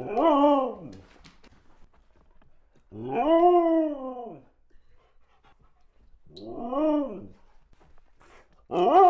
Oh! Oh!